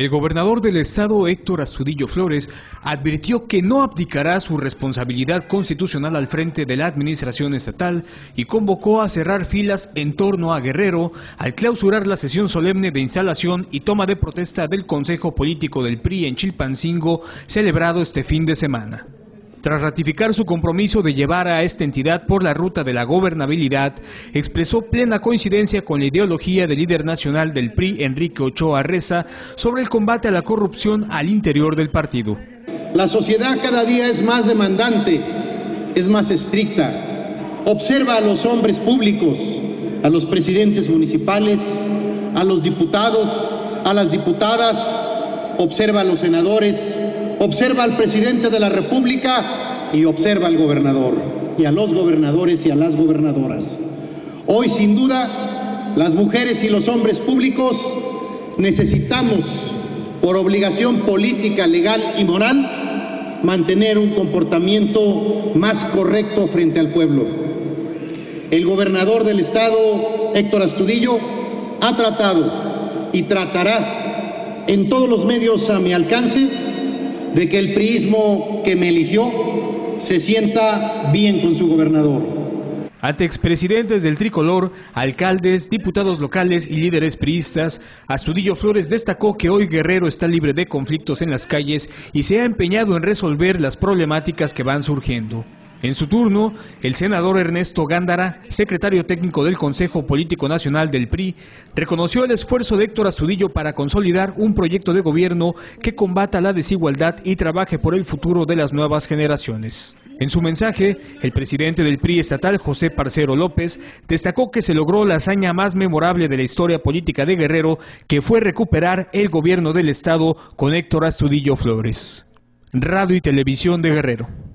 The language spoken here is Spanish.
El gobernador del estado, Héctor Astudillo Flores, advirtió que no abdicará su responsabilidad constitucional al frente de la administración estatal y convocó a cerrar filas en torno a Guerrero al clausurar la sesión solemne de instalación y toma de protesta del Consejo Político del PRI en Chilpancingo, celebrado este fin de semana. Tras ratificar su compromiso de llevar a esta entidad por la ruta de la gobernabilidad, expresó plena coincidencia con la ideología del líder nacional del PRI, Enrique Ochoa Reza, sobre el combate a la corrupción al interior del partido. La sociedad cada día es más demandante, es más estricta. Observa a los hombres públicos, a los presidentes municipales, a los diputados, a las diputadas, observa a los senadores, observa al presidente de la República y observa al gobernador, y a los gobernadores y a las gobernadoras. Hoy, sin duda, las mujeres y los hombres públicos necesitamos, por obligación política, legal y moral, mantener un comportamiento más correcto frente al pueblo. El gobernador del estado, Héctor Astudillo, ha tratado y tratará en todos los medios a mi alcance de que el priismo que me eligió se sienta bien con su gobernador. Ante expresidentes del tricolor, alcaldes, diputados locales y líderes priistas, Astudillo Flores destacó que hoy Guerrero está libre de conflictos en las calles y se ha empeñado en resolver las problemáticas que van surgiendo. En su turno, el senador Ernesto Gándara, secretario técnico del Consejo Político Nacional del PRI, reconoció el esfuerzo de Héctor Astudillo para consolidar un proyecto de gobierno que combata la desigualdad y trabaje por el futuro de las nuevas generaciones. En su mensaje, el presidente del PRI estatal, José Parcero López, destacó que se logró la hazaña más memorable de la historia política de Guerrero, que fue recuperar el gobierno del Estado con Héctor Astudillo Flores. Radio y Televisión de Guerrero.